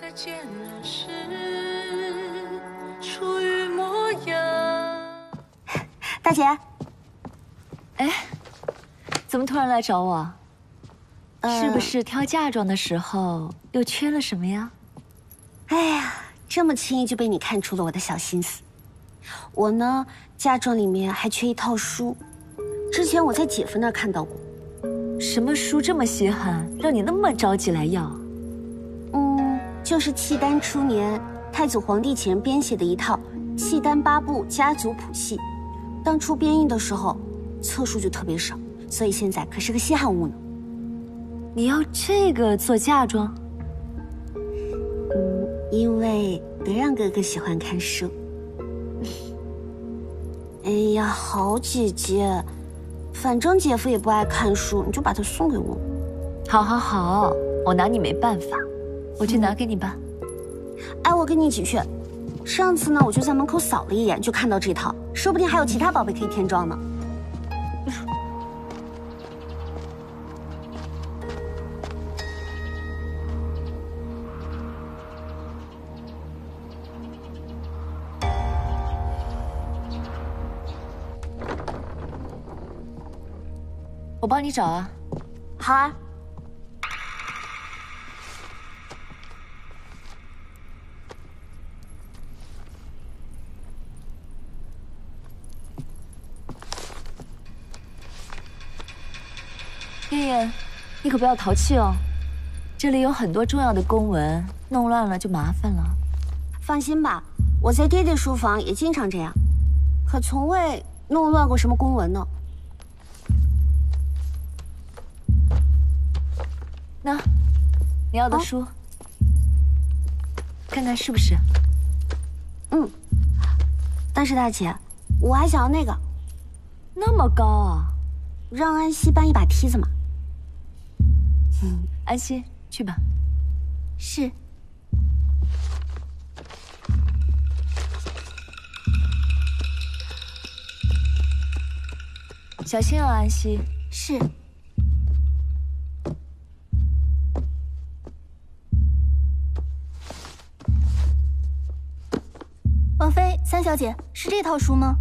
再见人时，初遇模样。大姐，哎，怎么突然来找我？呃是不是挑嫁妆的时候又缺了什么呀？哎呀，这么轻易就被你看出了我的小心思。我呢，嫁妆里面还缺一套书，之前我在姐夫那儿看到过。什么书这么稀罕，让你那么着急来要？嗯，就是契丹初年太祖皇帝请人编写的一套《契丹八部家族谱系》，当初编印的时候册数就特别少，所以现在可是个稀罕物呢。你要这个做嫁妆？嗯，因为德让哥哥喜欢看书。哎呀，好姐姐，反正姐夫也不爱看书，你就把它送给我。好，好，好，我拿你没办法，我去拿给你吧。哎，我跟你一起去。上次呢，我就在门口扫了一眼，就看到这套，说不定还有其他宝贝可以添装呢。我帮你找啊。好啊。燕燕，你可不要淘气哦，这里有很多重要的公文，弄乱了就麻烦了。放心吧，我在爹爹书房也经常这样，可从未弄乱过什么公文呢。那，你要的书，看看是不是？嗯。但是大姐，我还想要那个，那么高啊！让安西搬一把梯子嘛。安心，去吧。是。小心啊，安西。是。王妃，三小姐，是这套书吗？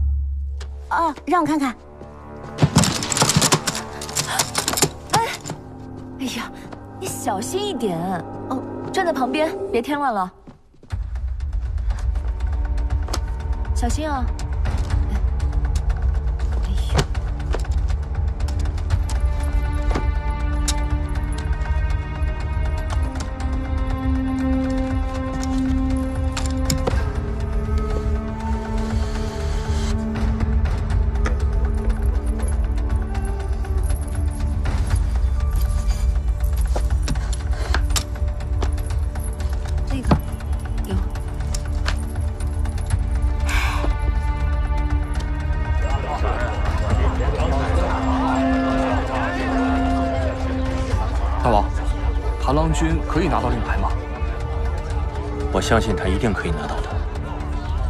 啊，让我看看。哎呀，你小心一点。哦，站在旁边，别添乱了。小心啊！韩郎君可以拿到令牌吗？我相信他一定可以拿到的。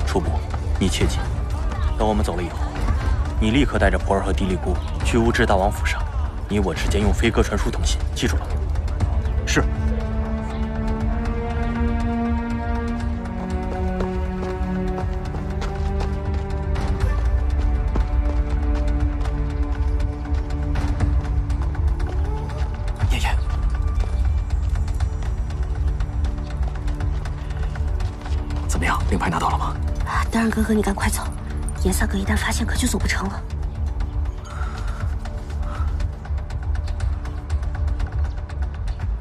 楚步，你切记，等我们走了以后，你立刻带着普儿和迪丽姑去乌治大王府上，你我之间用飞鸽传书通信，记住了？吗。令牌拿到了吗？啊，当然，哥哥，你赶快走，严三哥一旦发现，可就走不成了。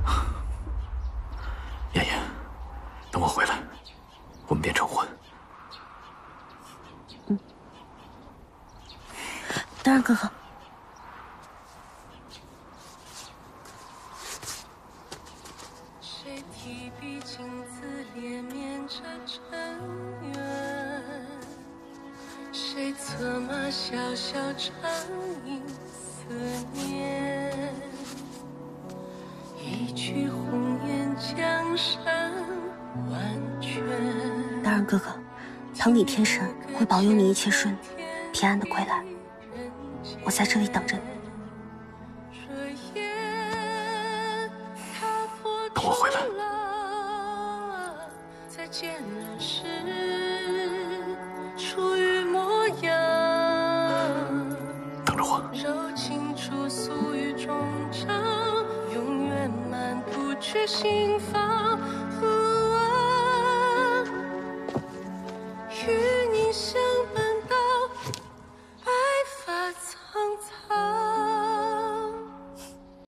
妍妍，等我回来，我们便成婚。当然，哥哥。谁提笔镜子连绵着尘缘？谁策马萧萧长吟思念？一曲红颜江山万卷。当然，哥哥，唐李天神会保佑你一切顺利，平安的归来。我在这里等着你。见人世，出于模样。等着我。柔情处诉于衷肠，永远漫不去心房。